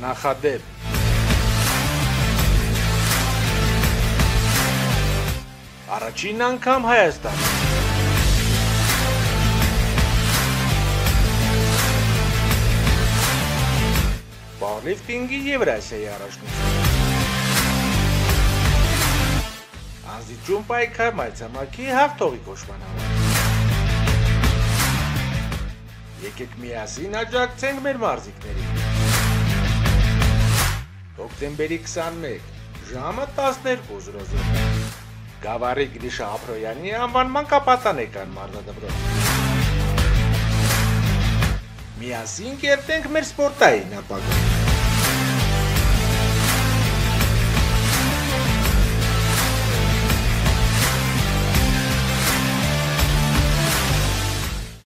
Նախադեպ Առաջին անգամ Հայաստան Պարլիֆտինգի Եվրասիայի առաջնություն Անզիջում պայքար մայցամաքի հաղթողի կոչման համար Եկեք միասին աջակցենք մեր մարզիկներին Հոկտեմբերի 21 ժամը 12:00 Գավառի Գրիշա Աբրոյանի անվանման կապատանեկան մարզադպրոց Միասին կերտենք մեր սպորտային ապագան